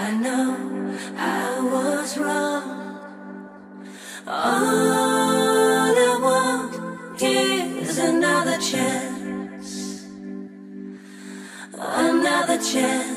I know I was wrong. All I want is another chance, another chance.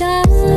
stars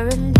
Oh.